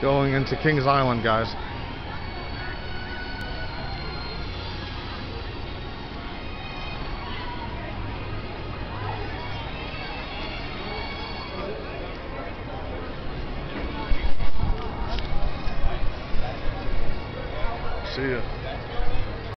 going into Kings Island, guys. See ya.